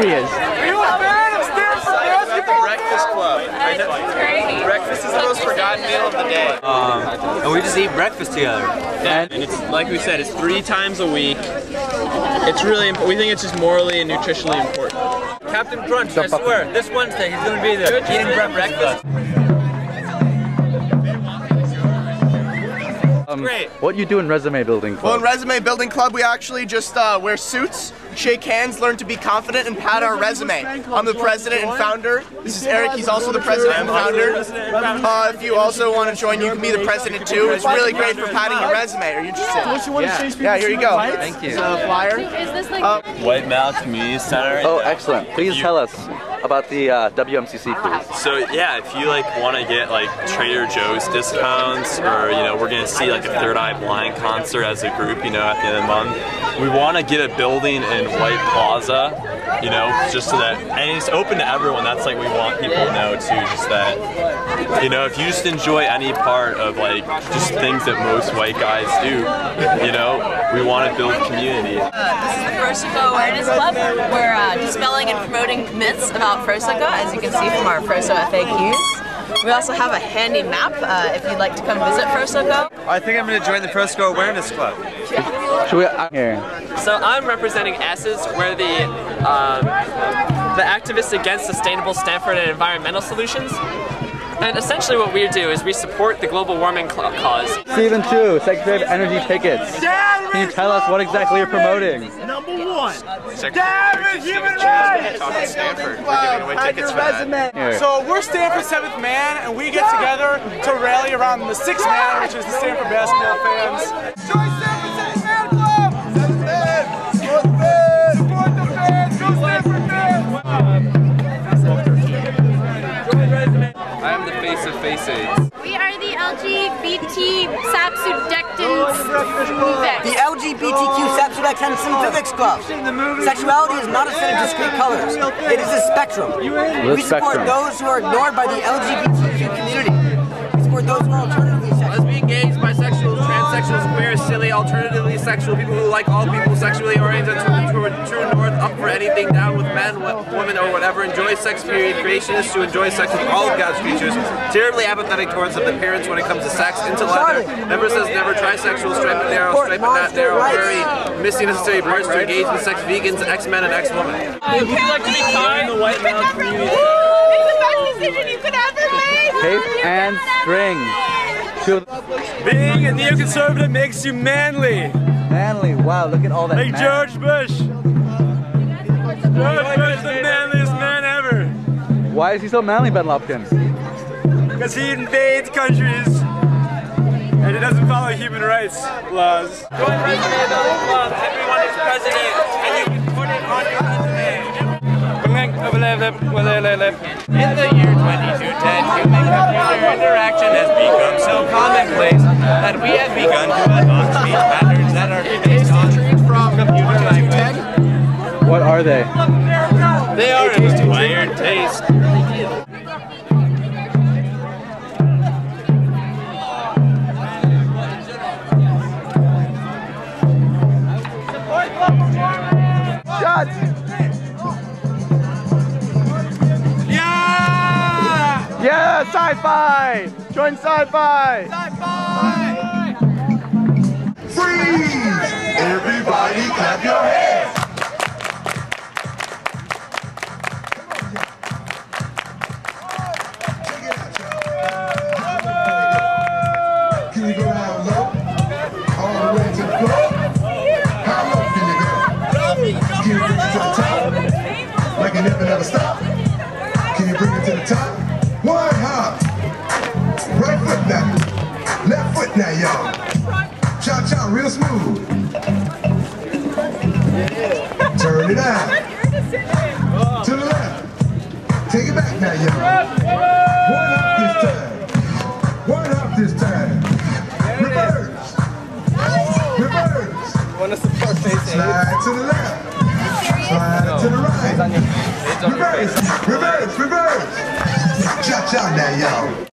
There he is. Are you a fan of Stanford basketball? Breakfast Club. Breakfast is the most forgotten meal of the day. Um, and we just eat breakfast together. And it's like we said, it's three times a week. It's really imp- we think it's just morally and nutritionally important. Captain Crunch, I swear, this Wednesday he's gonna be there eating breakfast. Um, Great. What you do in resume building Club? Well, in? Resume Building Club, we actually just uh, wear suits, shake hands, learn to be confident, and pad our resume. I'm the president and founder. This is Eric. He's also the president and founder. Uh, if you also want to join, you can be the president too. It's really great for padding your resume. Are you interested? Yeah. Yeah, here you go. Thank you. It's a flyer. Is this like Uh, White Mouse Community Center. Oh, excellent. Please tell us about the uh, WMCC, please. So yeah, if you like want to get like Trader Joe's discounts, or you know, we're gonna see like a Third Eye Blind concert as a group, you know, at the end of the month. We want to get a building in White Plaza, you know, just so that and it's open to everyone. That's like we want people to know too, just that you know, if you just enjoy any part of like just things that most white guys do, you know, we want to build community. this is the FroSoCo Awareness Club. We're uh, dispelling and promoting myths about FroSoCo, as you can see from our Froso FAQs. We also have a handy map uh, if you'd like to come visit FroSoCo. I think I'm gonna join the Fresco Awareness Club. Should we uh, here? So I'm representing ASSES. We're the um, the activists against sustainable Stanford and environmental solutions. And essentially what we do is we support the global warming cause. Steven Chu, Secretary of Energy Tickets. Can you tell us what exactly you're promoting? Number one. Damn it, human rights! Talk at Stanford. We're giving away tickets for that. Here. So we're Stanford Seventh Man, and we get together to rally around the Sixth Man, which is the Stanford basketball fans. Join Stanford Seventh Man Club! Seventh Man! Support fans! Support the fans! Go Stanford fans! I am the face of face AIDS. We are the LGBT Sapsudectans The LGBTQ Sapsudex Symphyvics Club. Sexuality is not a set of discrete colors. It is a spectrum. we support spectrum. those who are ignored by the LGBTQ community. We support those who are alternatively sexual. Lesbian, gays, bisexuals, transsexuals, queer, silly, alternatively sexual, people who like all people sexually oriented toward, toward true north, up for anything, down with men, wo- women, or whatever, enjoy sex period, creationists who enjoy sex with all of God's creatures, terribly apathetic towards the parents when it comes to sex, into leather, never says never, trisexual, striped and narrow, striped and not narrow, very missing necessary parts to engage with sex, vegans, X-Men, and X-Women. Would you like to be kind? The white mouth community. It's the best decision you could ever make! Tape and string. Two Being a neoconservative makes you manly. manly. Wow, look at all that. Like man- George Bush. George Bush, the manliest man ever. Why is he so manly, Ben Lopkins? Because he invades countries and he doesn't follow human rights laws. Join Resume Building Club. Everyone is president, and you can put it on your resume. Interaction has become so commonplace that we have begun to adopt speech patterns that are based on from computer language. What are they? They are an acquired taste. Yeah! Yeah, Psi Phi! Join Psi Phi! Freeze! Everybody clap your hands! Can you go down low? Now. Y'all. Cha cha, real smooth. Turn it out. To the left. Take it back now, y'all. One up this time. One up this time. Reverse. Reverse. Slide to the left. Slide to the right. Reverse. Reverse. Reverse. Cha cha now, y'all.